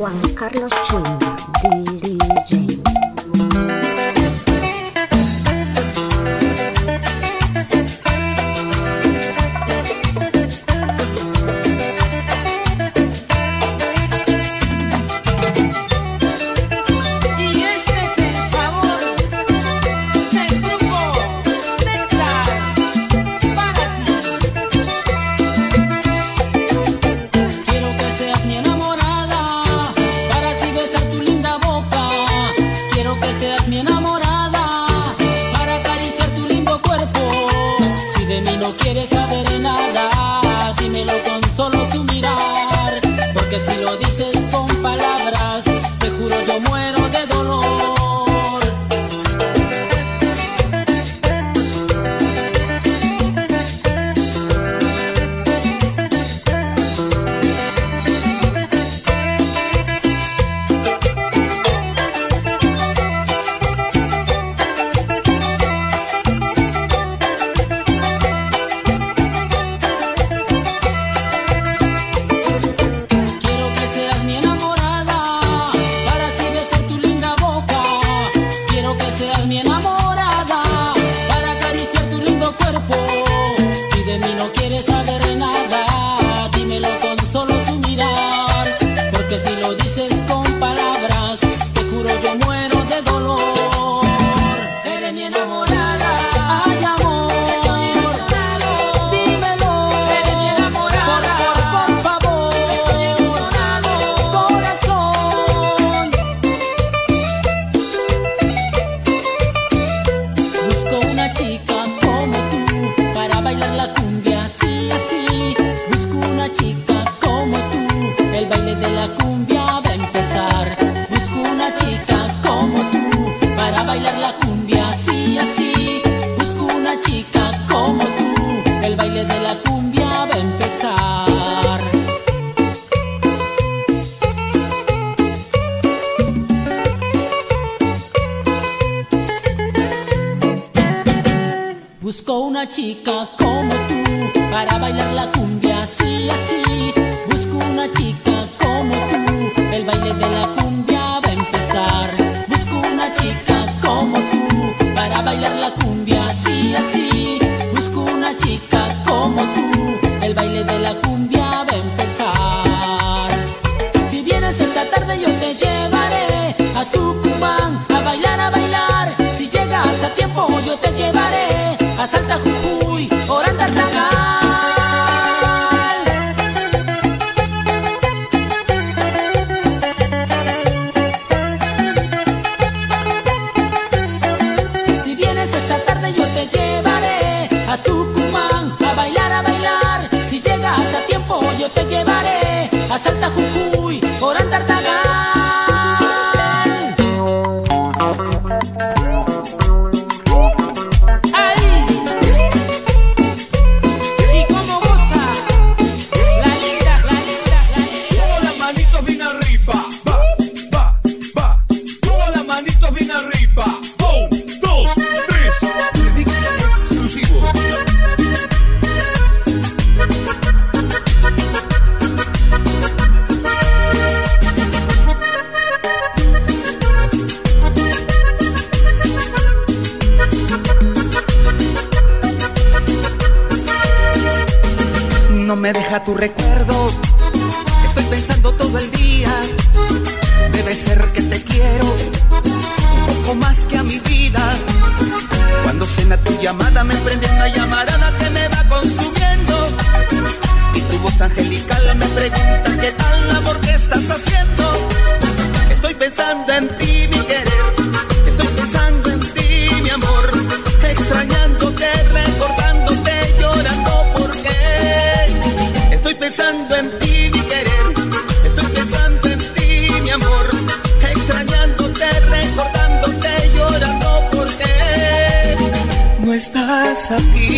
Juan Carlos Chimba, que si lo dices con palabras, te juro yo chica como tú para bailar la pensando en ti, mi querer. Estoy pensando en ti, mi amor. Extrañándote, recordándote, llorando porque no estás aquí.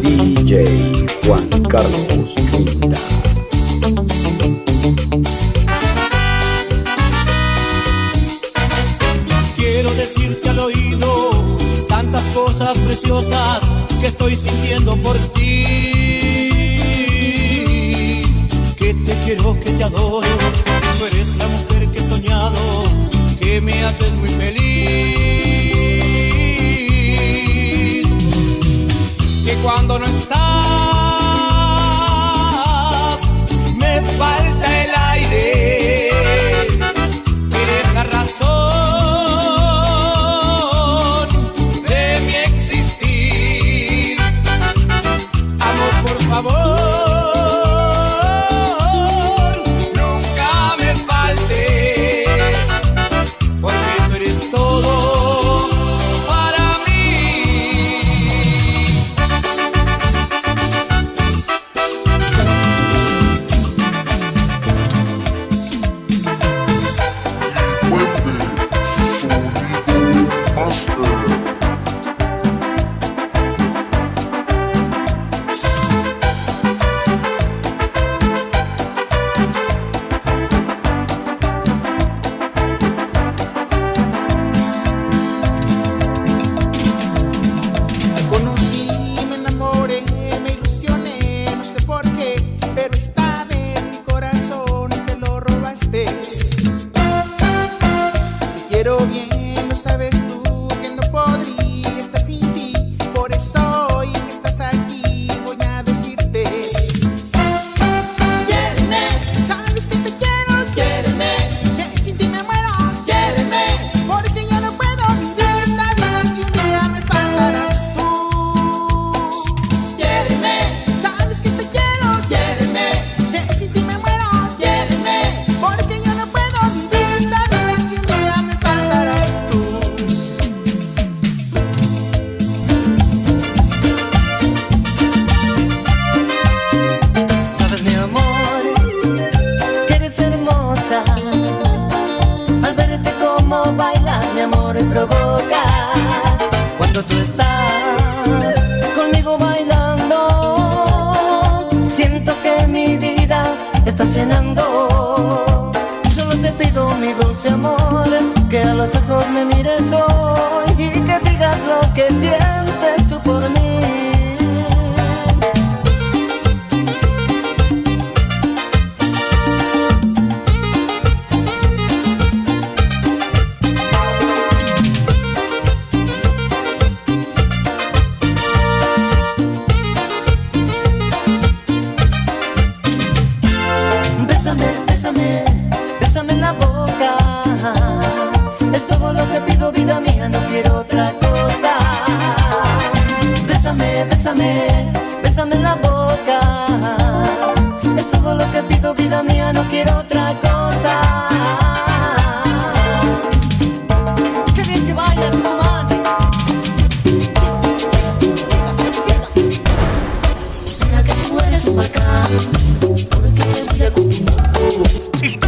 DJ Juan Carlos Quinta. It's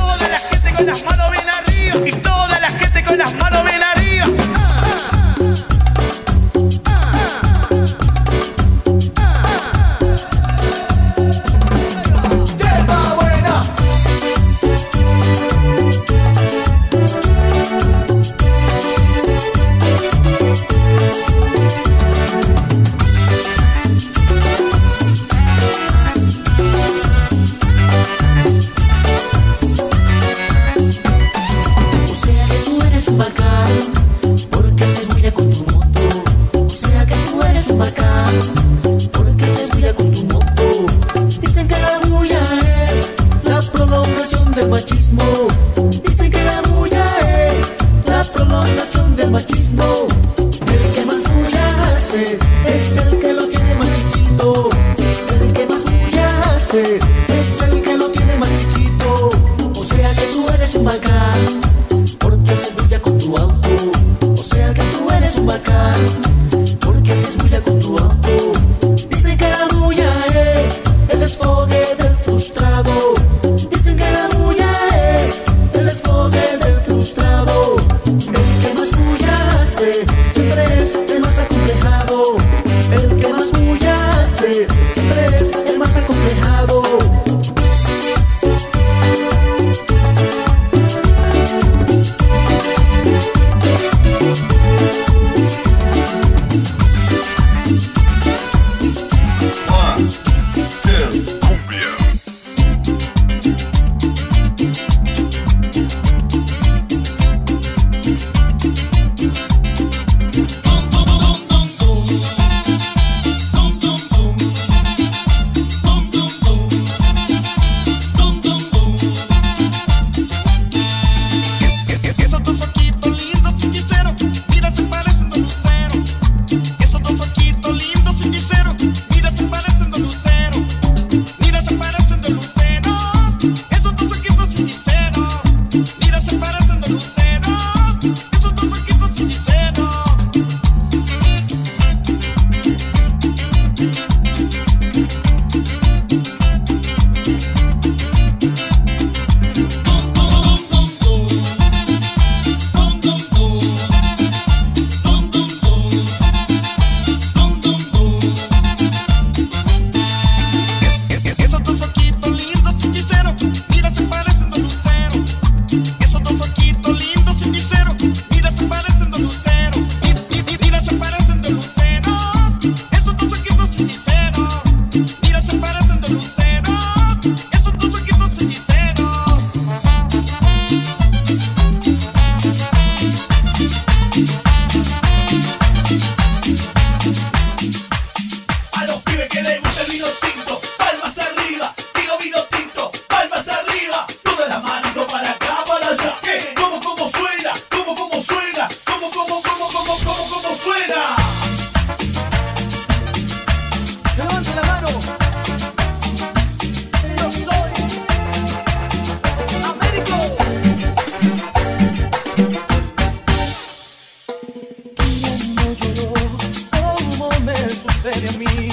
sucede a mí?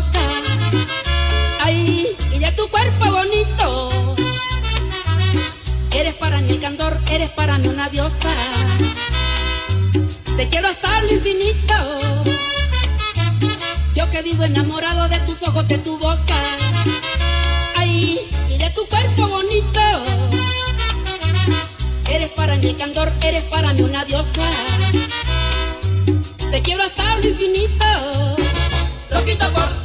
boca, ay, y de tu cuerpo bonito. Eres para mí el candor, eres para mí una diosa. Te quiero hasta lo infinito. Yo que vivo enamorado de tus ojos, de tu boca, ay, y de tu cuerpo bonito. Eres para mí el candor, eres para mí una diosa. Te quiero hasta lo infinito. Loquito por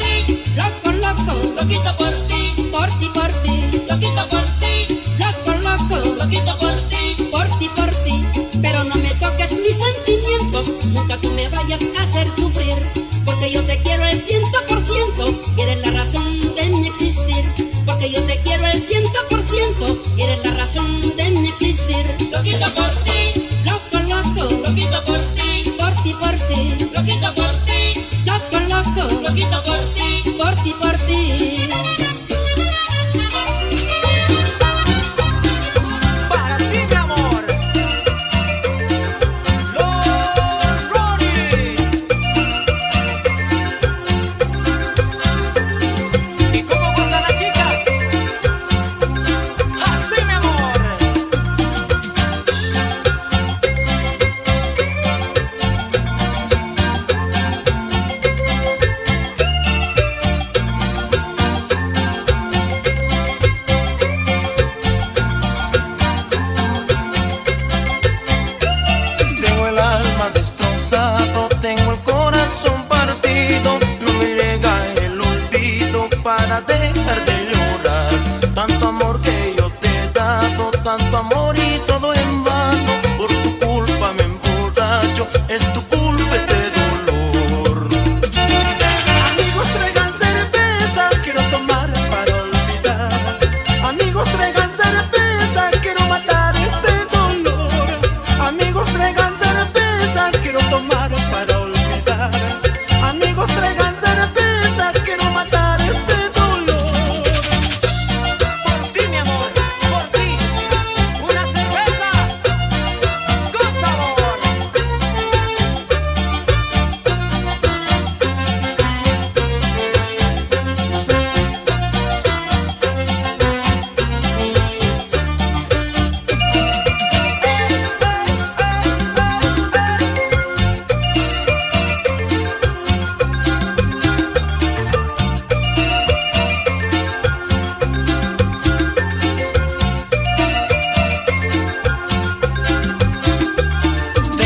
mis sentimientos, nunca tú me vayas a hacer sufrir, porque yo te quiero el ciento por ciento, y eres la razón de mi existir, porque yo te quiero el ciento por ciento, y eres la razón de mi existir.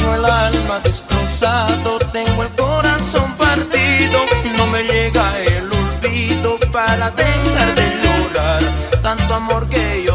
Tengo el alma destrozado, tengo el corazón partido, no me llega el olvido para dejar de llorar. Tanto amor que yo